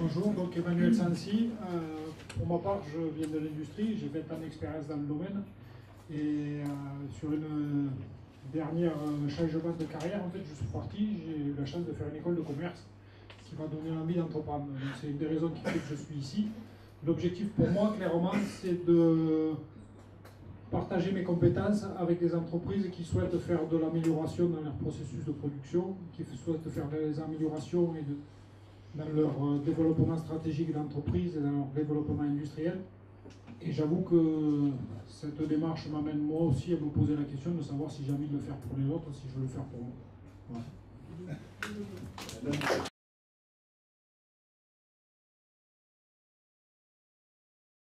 Bonjour, donc Emmanuel Sansi. Euh, pour ma part, je viens de l'industrie, j'ai 20 ans d'expérience dans le domaine. Et euh, sur une dernière euh, changement de carrière, en fait, je suis parti, j'ai eu la chance de faire une école de commerce qui m'a donné envie d'entreprendre. C'est une des raisons qui fait que je suis ici. L'objectif pour moi, clairement, c'est de partager mes compétences avec des entreprises qui souhaitent faire de l'amélioration dans leur processus de production, qui souhaitent faire des améliorations et de, dans leur euh, développement stratégique d'entreprise et dans leur développement industriel. Et j'avoue que cette démarche m'amène moi aussi à me poser la question de savoir si j'ai envie de le faire pour les autres, si je veux le faire pour moi.